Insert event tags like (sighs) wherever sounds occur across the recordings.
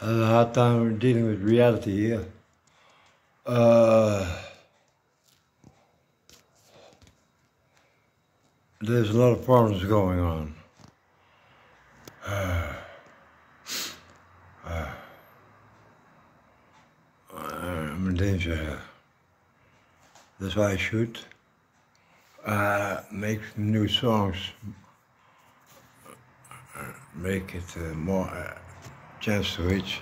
A hard time dealing with reality here. Uh, there's a lot of problems going on. Uh, I'm in danger here. That's why I should uh, make new songs, make it uh, more uh, chance to reach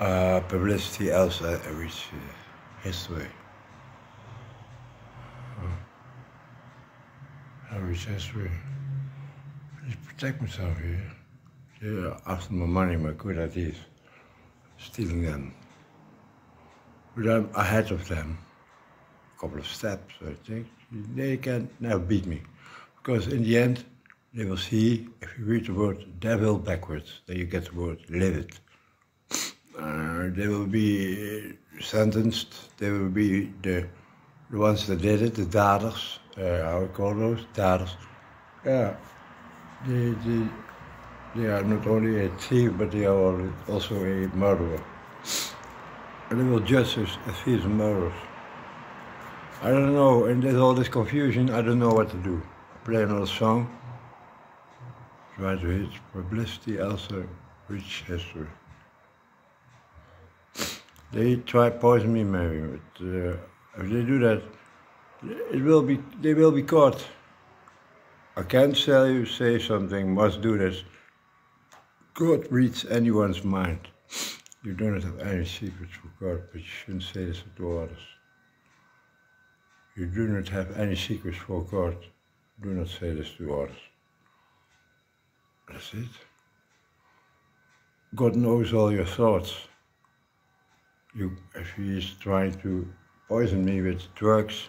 uh, publicity outside uh, reach uh, history. I reach history. Just protect myself here. Yeah, after my money, my good ideas, stealing them. But I'm ahead of them, a couple of steps, I think. They can never beat me. Because in the end, they will see, if you read the word devil backwards, then you get the word livid. Uh, they will be sentenced, they will be the, the ones that did it, the daders, uh, how we call those, daders. Yeah, they, they, they are not only a thief, but they are also a murderer. And they will judge us as thieves and murderers. I don't know, and there's all this confusion, I don't know what to do. Play another song, try to hit publicity, also reach history. They try poison me maybe, but uh, if they do that, it will be, they will be caught. I can't tell you, say something, must do this. God reads anyone's mind. You do not have any secrets for God, but you shouldn't say this to others. You do not have any secrets for God. Do not say this to others. That's it. God knows all your thoughts. You, if he is trying to poison me with drugs,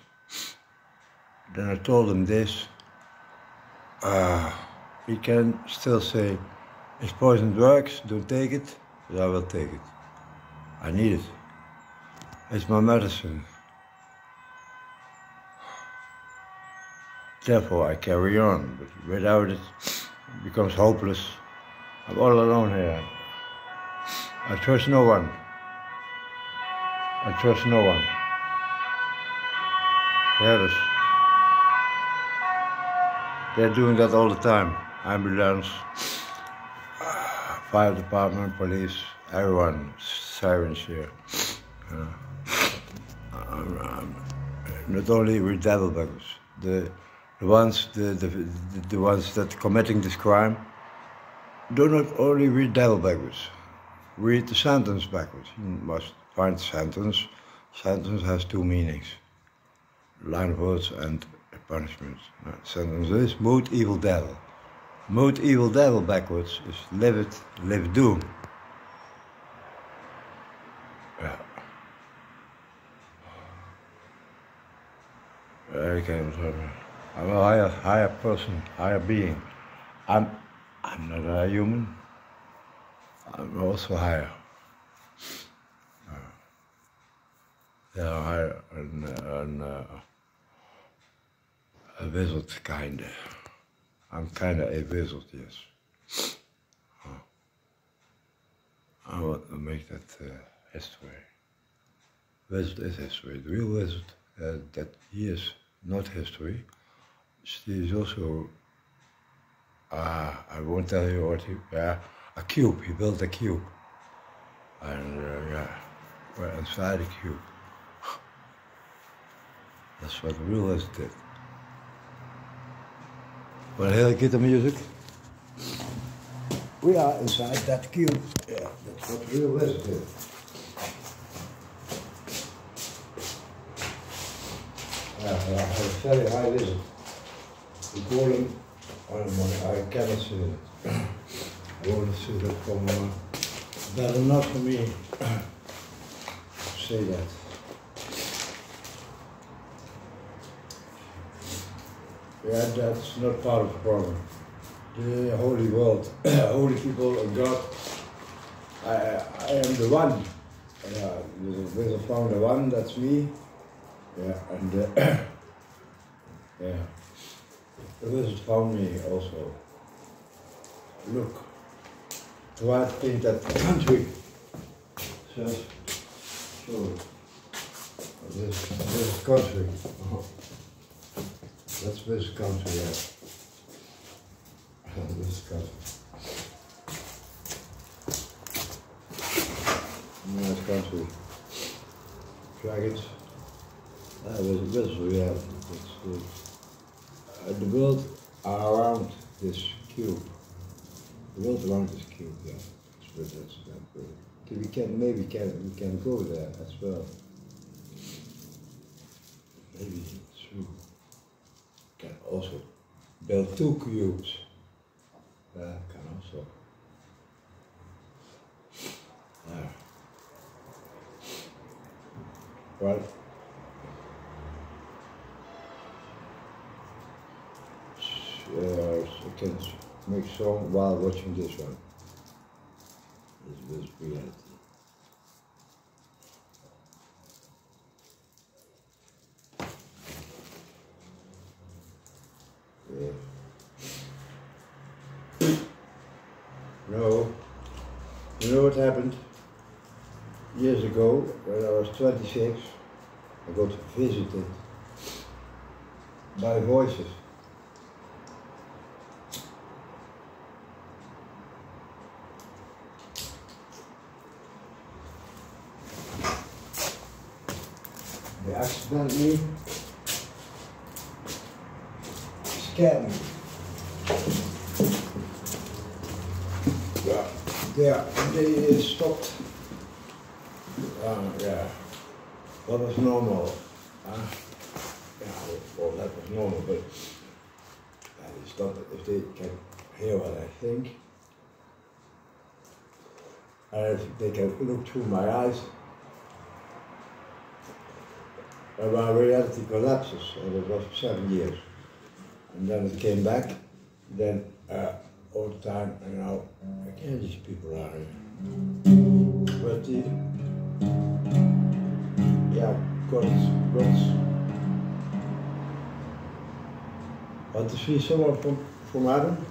then I told him this. Uh, he can still say, it's poison drugs, don't take it, but I will take it. I need it. It's my medicine. Therefore, I carry on, but without it, it becomes hopeless. I'm all alone here. I trust no one. I trust no one. Hear this. They're doing that all the time. Ambulance, fire department, police, everyone, sirens here. Uh, not only with devil buggers, the, the ones, the, the, the ones that committing this crime, do not only read devil backwards, read the sentence backwards. You must find sentence. Sentence has two meanings. Line of words and punishment. Uh, Sentence is mood evil devil. Mood evil devil backwards is live it, live doom. Ja. I can I'm a higher, higher person, higher being. I'm, I'm not a human. I'm also higher. Uh, yeah, higher and, and uh, a wizard kinda. I'm kinda a wizard, yes. Uh, I want to make that uh, history. Wizard is history. The real wizard, uh, that he is not history. He is also, uh, I won't tell you what he, yeah, a cube. He built a cube. And uh, yeah, we're inside a cube. (sighs) That's what the real wizard did. Want to hear guitar music? We are inside that cube. Yeah, that's what the real wizard did. Yeah, yeah, I have a very high him, I. I want to see that from, uh, better not for me (coughs) say that. Yeah, that's not part of the problem. The holy world, (coughs) holy people of God, I, I am the one. Yeah, the found the one, that's me. Yeah, and uh, (coughs) yeah, the wizard found me also. Look, I think that country says so this this country. Uh-huh. That's this country, yeah. (laughs) this country. Nice country. Dragons. Ah, this, this the, uh, the world around this cube. The world around this cube, yeah. That's, that's, that's, we can maybe can we can go there as well maybe through can also build two cubes. That can also. Yeah. Well, uh, I can make song while watching this one. This, this reality. Yeah. No. You know what happened? Years ago, when I was 26, I got visited by voices. Accidentally scared me. Yeah, they stopped. Uh, yeah, that was normal. Uh, yeah, well, that was normal, but uh, they stopped if they can hear what I think. And if they can look through my eyes, and my reality collapses, and it was seven years. And then it came back, then uh, all the time, know, I can't these people out here. But the, yeah, God's, God's, want to see someone from, from heaven?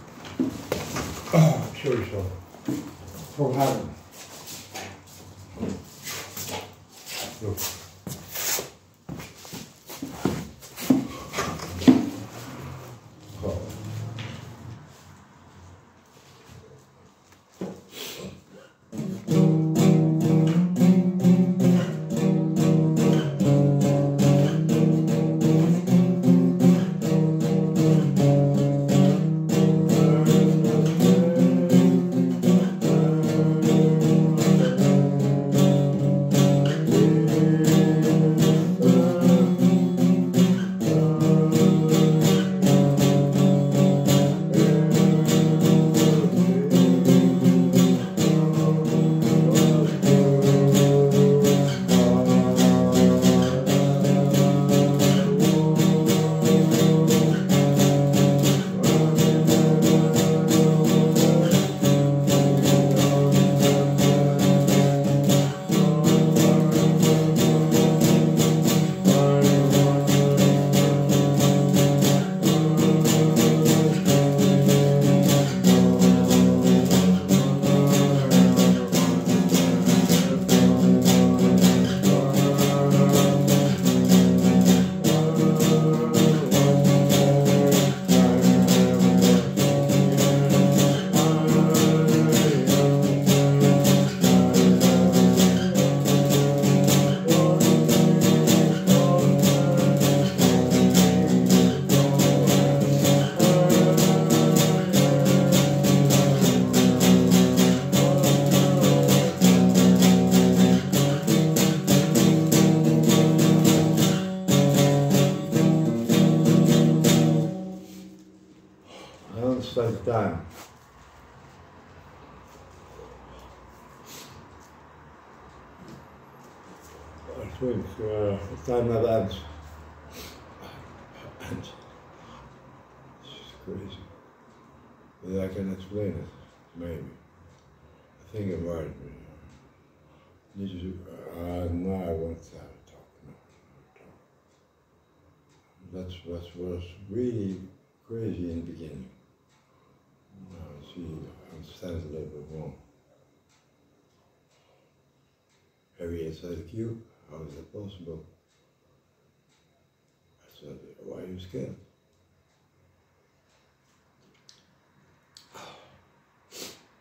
Oh, sorry. From heaven. Look. Go. Time. I think uh, time never ends. And it's crazy. But I can explain it, maybe. I think I'm right. But, uh, no, I won't talk. No, talk. That's what was really crazy in the beginning see, it sounds a little bit wrong. Every inside the cube? how is that possible? I said, why are you scared?